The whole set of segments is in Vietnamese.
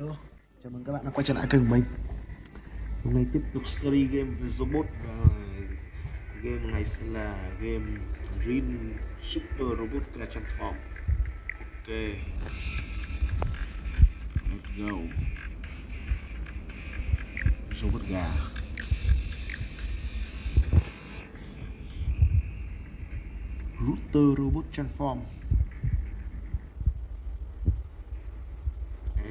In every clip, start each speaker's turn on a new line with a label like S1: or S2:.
S1: Hello, chào mừng các bạn đã quay trở lại kênh của mình. Hôm nay tiếp tục series game về robot và game này sẽ là game Green Super Robot Car Transform Ok. Let's go. Robot gà. Router Robot Transform.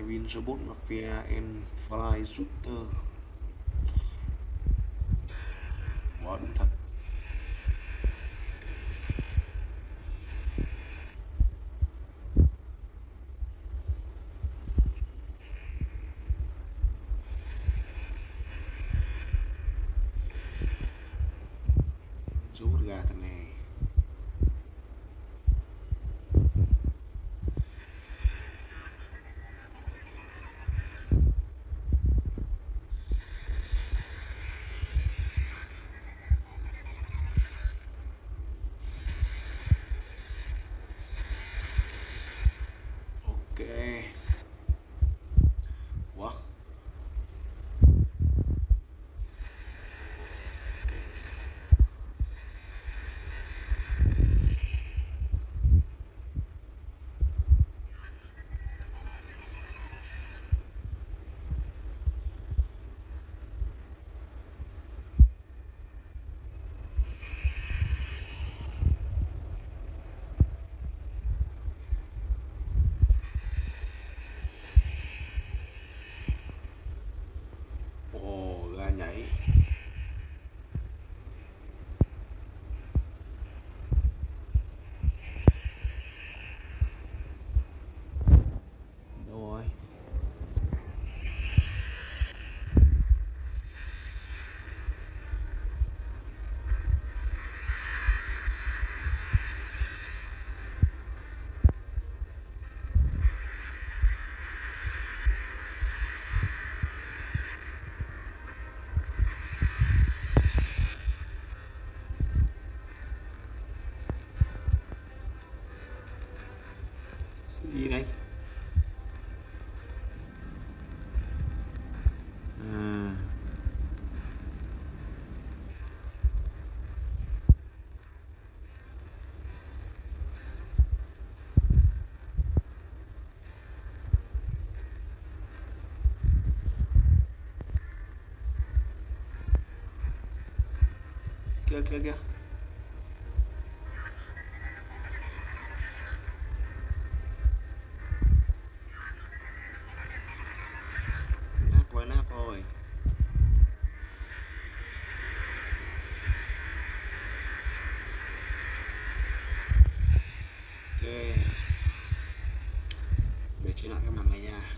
S1: Evin Robot Mafia and Fly Shooter. Quá đúng thật. Robot gà thằng này kia kia kia nát rồi nát rồi. Ok. Để chế lại cái màn này nha.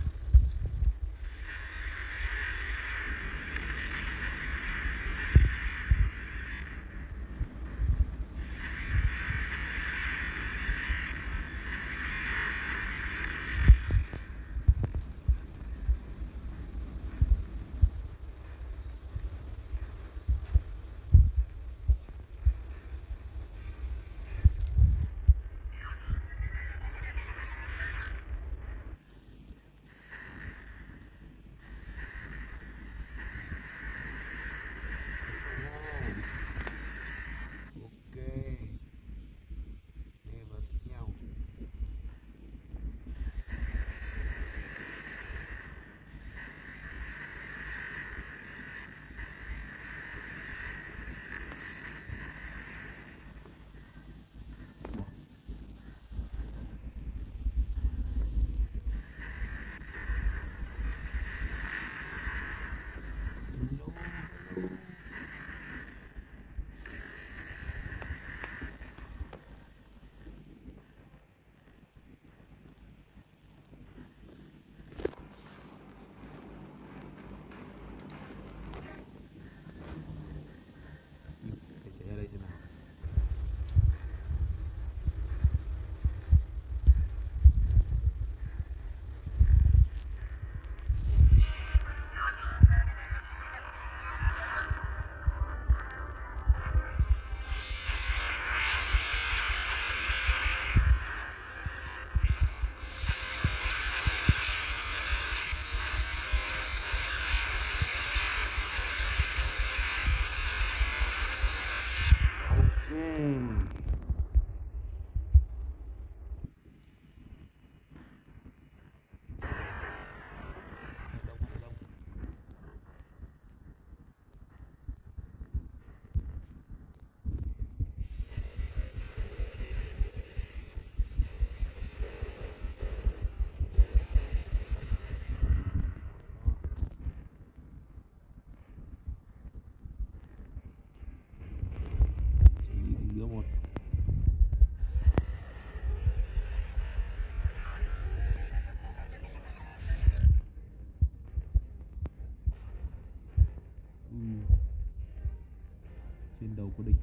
S1: Đầu của địch.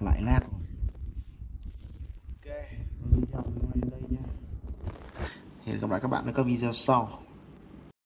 S1: Lại lag rồi ok video đây nha. Hẹn gặp lại các bạn ở các video sau